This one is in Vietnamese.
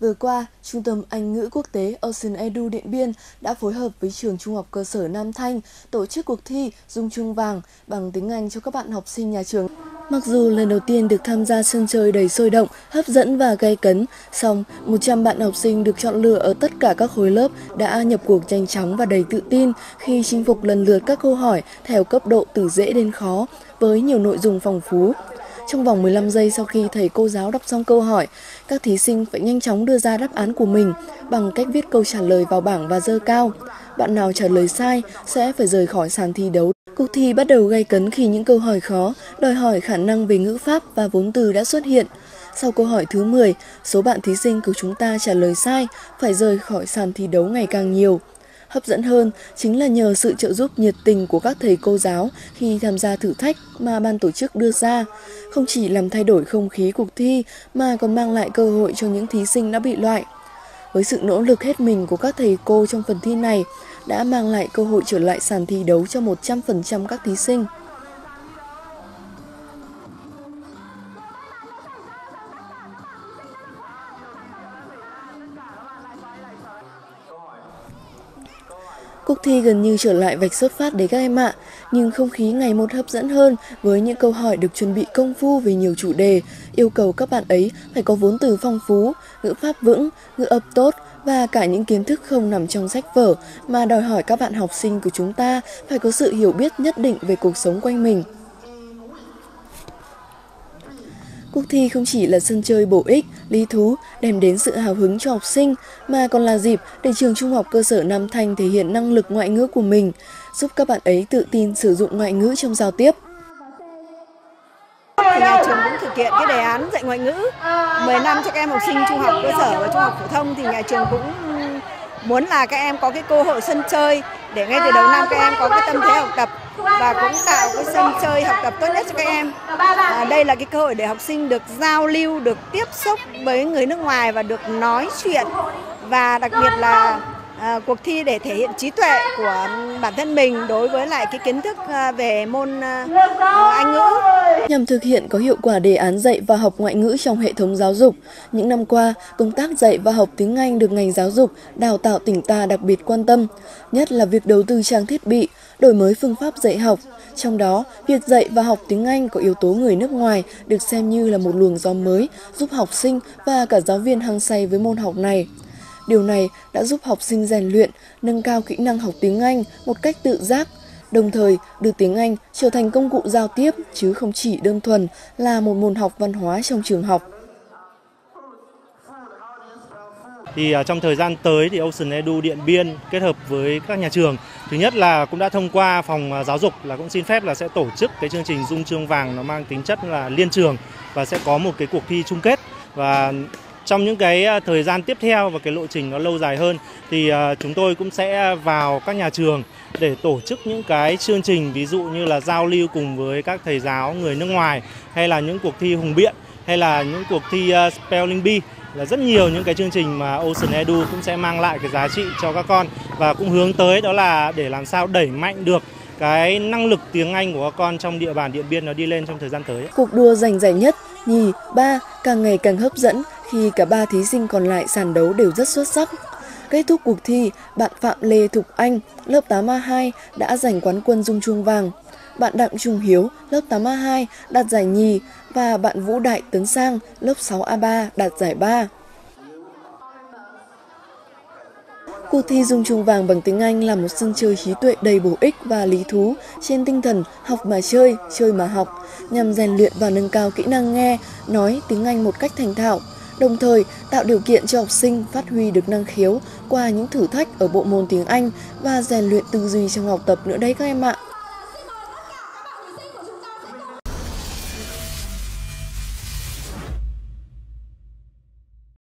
Vừa qua, Trung tâm Anh ngữ quốc tế Ocean Edu Điện Biên đã phối hợp với trường Trung học cơ sở Nam Thanh tổ chức cuộc thi Dung Chuông Vàng bằng tiếng Anh cho các bạn học sinh nhà trường. Mặc dù lần đầu tiên được tham gia sân chơi đầy sôi động, hấp dẫn và gay cấn, song 100 bạn học sinh được chọn lựa ở tất cả các khối lớp đã nhập cuộc nhanh chóng và đầy tự tin khi chinh phục lần lượt các câu hỏi theo cấp độ từ dễ đến khó với nhiều nội dung phong phú. Trong vòng 15 giây sau khi thầy cô giáo đọc xong câu hỏi, các thí sinh phải nhanh chóng đưa ra đáp án của mình bằng cách viết câu trả lời vào bảng và dơ cao. Bạn nào trả lời sai sẽ phải rời khỏi sàn thi đấu. Cuộc thi bắt đầu gay cấn khi những câu hỏi khó, đòi hỏi khả năng về ngữ pháp và vốn từ đã xuất hiện. Sau câu hỏi thứ 10, số bạn thí sinh của chúng ta trả lời sai phải rời khỏi sàn thi đấu ngày càng nhiều. Hấp dẫn hơn, chính là nhờ sự trợ giúp nhiệt tình của các thầy cô giáo khi tham gia thử thách mà ban tổ chức đưa ra. Không chỉ làm thay đổi không khí cuộc thi mà còn mang lại cơ hội cho những thí sinh đã bị loại. Với sự nỗ lực hết mình của các thầy cô trong phần thi này, đã mang lại cơ hội trở lại sàn thi đấu cho 100% các thí sinh. Cuộc thi gần như trở lại vạch xuất phát để các em ạ, nhưng không khí ngày một hấp dẫn hơn với những câu hỏi được chuẩn bị công phu về nhiều chủ đề, yêu cầu các bạn ấy phải có vốn từ phong phú, ngữ pháp vững, ngữ ập tốt và cả những kiến thức không nằm trong sách vở mà đòi hỏi các bạn học sinh của chúng ta phải có sự hiểu biết nhất định về cuộc sống quanh mình. Cuộc thi không chỉ là sân chơi bổ ích, lý thú, đem đến sự hào hứng cho học sinh, mà còn là dịp để trường trung học cơ sở Nam Thanh thể hiện năng lực ngoại ngữ của mình, giúp các bạn ấy tự tin sử dụng ngoại ngữ trong giao tiếp. Thì nhà trường cũng thực hiện cái đề án dạy ngoại ngữ 10 năm cho các em học sinh trung học cơ sở và trung học phổ thông thì nhà trường cũng muốn là các em có cái cơ hội sân chơi để ngay từ đầu năm các em có cái tâm thế học tập và cũng tạo cái sân chơi học tập tốt nhất cho các em. À, đây là cái cơ hội để học sinh được giao lưu, được tiếp xúc với người nước ngoài và được nói chuyện và đặc biệt là à, cuộc thi để thể hiện trí tuệ của bản thân mình đối với lại cái kiến thức à, về môn à, Anh ngữ. Nhằm thực hiện có hiệu quả đề án dạy và học ngoại ngữ trong hệ thống giáo dục, những năm qua, công tác dạy và học tiếng Anh được ngành giáo dục, đào tạo tỉnh ta đặc biệt quan tâm, nhất là việc đầu tư trang thiết bị, đổi mới phương pháp dạy học. Trong đó, việc dạy và học tiếng Anh có yếu tố người nước ngoài được xem như là một luồng gió mới giúp học sinh và cả giáo viên hăng say với môn học này. Điều này đã giúp học sinh rèn luyện, nâng cao kỹ năng học tiếng Anh một cách tự giác, đồng thời đưa tiếng Anh trở thành công cụ giao tiếp chứ không chỉ đơn thuần là một môn học văn hóa trong trường học. Thì à, trong thời gian tới thì Ocean Edu Điện Biên kết hợp với các nhà trường thứ nhất là cũng đã thông qua phòng à, giáo dục là cũng xin phép là sẽ tổ chức cái chương trình dung chương vàng nó mang tính chất là liên trường và sẽ có một cái cuộc thi chung kết và trong những cái à, thời gian tiếp theo và cái lộ trình nó lâu dài hơn thì à, chúng tôi cũng sẽ vào các nhà trường để tổ chức những cái chương trình ví dụ như là giao lưu cùng với các thầy giáo người nước ngoài hay là những cuộc thi hùng biện hay là những cuộc thi à, spelling bee. Là rất nhiều những cái chương trình mà Ocean Edu cũng sẽ mang lại cái giá trị cho các con. Và cũng hướng tới đó là để làm sao đẩy mạnh được cái năng lực tiếng Anh của các con trong địa bàn Điện Biên nó đi lên trong thời gian tới. Cuộc đua giành giải nhất, nhì, ba càng ngày càng hấp dẫn khi cả ba thí sinh còn lại sàn đấu đều rất xuất sắc. Kết thúc cuộc thi, bạn Phạm Lê Thục Anh, lớp 8A2 đã giành quán quân dung chuông vàng. Bạn Đặng Trung Hiếu, lớp 8A2 đạt giải nhì và bạn Vũ Đại Tấn Sang, lớp 6A3 đạt giải ba. Cuộc thi dung chuông vàng bằng tiếng Anh là một sân chơi trí tuệ đầy bổ ích và lý thú trên tinh thần học mà chơi, chơi mà học, nhằm rèn luyện và nâng cao kỹ năng nghe, nói tiếng Anh một cách thành thạo, đồng thời tạo điều kiện cho học sinh phát huy được năng khiếu qua những thử thách ở bộ môn tiếng Anh và rèn luyện tư duy trong học tập nữa đấy các em ạ.